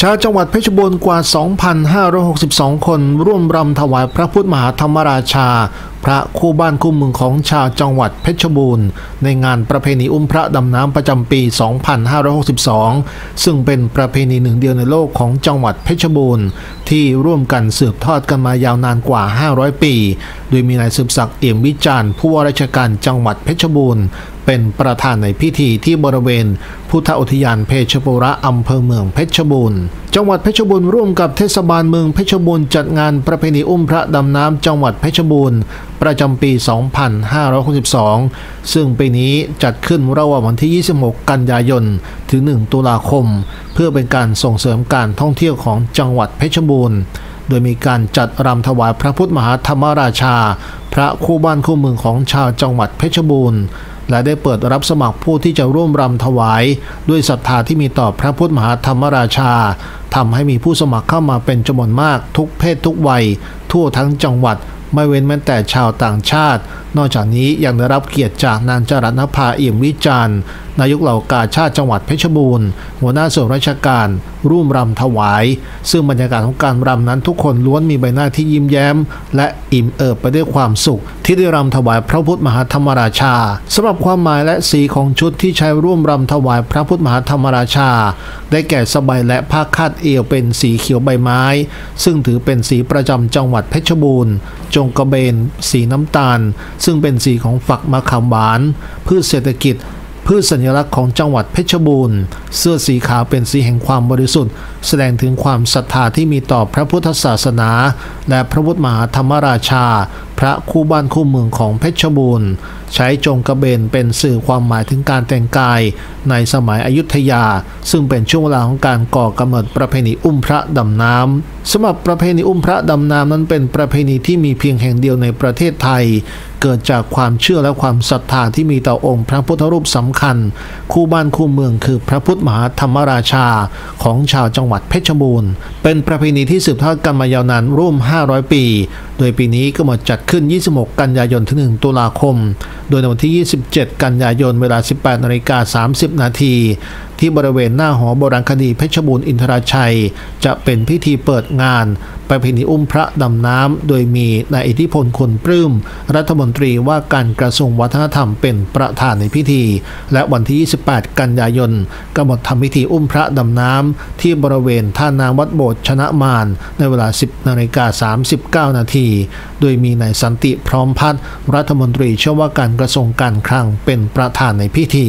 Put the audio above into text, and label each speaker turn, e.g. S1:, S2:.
S1: ชาวจังหวัดเพชรบูรณ์กว่า 2,562 คน ร่วมรำถวายพระพุทธมหาธรรมราชา พระคู่บ้านคู่เมืองของชาวจังหวัดเพชรบูรณ์ ในงานประเพณีอุ้มพระดำน้ำประจำปี 2562 ซึ่งเป็นประเพณีหนึ่งเดียวในโลกของจังหวัดเพชรบูรณ์ ที่ร่วมกันสืบทอดกันมายาวนานกว่า 500 ปีโดยมีนายสืบศักดิ์เอี่ยมวิจารณ์ผู้ว่าราชการจังหวัดเพชรบูรณ์ เป็นประธานในพิธีที่บริเวณ พุทธอุทยานเพชรบุระอำเภอเมืองเพชรบูรณ์ จังหวัดเพชรบูรณ์ร่วมกับเทศบาลเมืองเพชรบูรณ์จัดงานประเพณีอุ้มพระดำน้ำจังหวัดเพชรบูรณ์ประจำปี 2562 ซึ่งปีนี้จัดขึ้นระหว่างวันที่ 26 กันยายน ถึง 1 ตุลาคม เพื่อเป็นการส่งเสริมการท่องเที่ยวของจังหวัดเพชรบูรณ์ โดยมีการจัดรำถวายพระพุทธมหาธรรมราชา พระคู่บ้านคู่เมืองของชาวจังหวัดเพชรบูรณ์ และได้เปิดรับสมัครผู้ที่จะร่วมรำถวาย ด้วยศรัทธาที่มีต่อพระพุทธมหาธรรมราชาทำให้มีผู้สมัครเข้ามาเป็นจำนวนมากทุกเพศทุกวัย ทั่วทั้งจังหวัดไม่เว้นแม้แต่ชาวต่างชาติ นอกจากนี้ยังได้รับเกียรติจากนางจรัตนภาเอี่ยมวิจารณ์นายกเหล่ากาชาติจังหวัดเพชรบูรณ์หัวหน้าส่วนราชการ ร่วมรำถวาย ซึ่งบรรยากาศของการรำนั้นทุกคนล้วนมีใบหน้าที่ยิ้มแย้ม และอิ่มเอิบไปด้วยความสุข ที่ได้รำถวายพระพุทธมหาธรรมราชาสำหรับความหมายและสีของชุดที่ใช้ร่วมรำถวายพระพุทธมหาธรรมราชา ได้แก่สบายและผ้าคาดเอวเป็นสีเขียวใบไม้ ซึ่งถือเป็นสีประจำจังหวัดเพชรบูรณ์ จงกระเบน สีน้ำตาลซึ่งเป็นสีของฝักมะขามหวาน พืชเศรษฐกิจ พืชสัญลักษณ์ของจังหวัดเพชรบูรณ์ เสื้อสีขาวเป็นสีแห่งความบริสุทธิ์ แสดงถึงความศรัทธาที่มีต่อพระพุทธศาสนา และพระพุทธมหาธรรมราชาพระคู่บ้านคู่เมืองของเพชรบูรณ์ ใช้จงกระเบนเป็นสื่อความหมายถึงการแต่งกายในสมัยอยุธยา ซึ่งเป็นช่วงเวลาของการก่อกำเนิดประเพณีอุ้มพระดำน้ำสำหรับประเพณีอุ้มพระดำน้ำนั้นเป็นประเพณีที่มีเพียงแห่งเดียวในประเทศไทย เกิดจากความเชื่อและความศรัทธาที่มีต่อองค์พระพุทธรูปสำคัญ คู่บ้านคู่เมืองคือพระพุทธมหาธรรมราชาของชาวจังหวัดเพชรบูรณ์ เป็นประเพณีที่สืบทอดกันมายาวนานร่วม 500 ปี โดยปีนี้ก็มาจัดขึ้น 26 กันยายนถึง 1 ตุลาคม โดยในวันที่ 27 กันยายนเวลา 18นาฬิกา30 นาที ที่บริเวณหน้าหอโบราณคดีเพชรบูรณ์อินทราชัย จะเป็นพิธีเปิดงานประเพณีอุ้มพระดำน้ำ โดยมีนายอิทธิพลคนปลื้ม รัฐมนตรีว่าการกระทรวงวัฒนธรรมเป็นประธานในพิธี และวันที่ 28 กันยายนกำหนดทำพิธีอุ้มพระดำน้ำ ที่บริเวณท่าน้ำวัดโบสถ์ชนะมารในเวลา 10นาฬิกา39 นาทีโดยมีนายสันติพร้อมพัฒน์รัฐมนตรีช่วยว่าการกระทรวงการคลังเป็นประธานในพิธี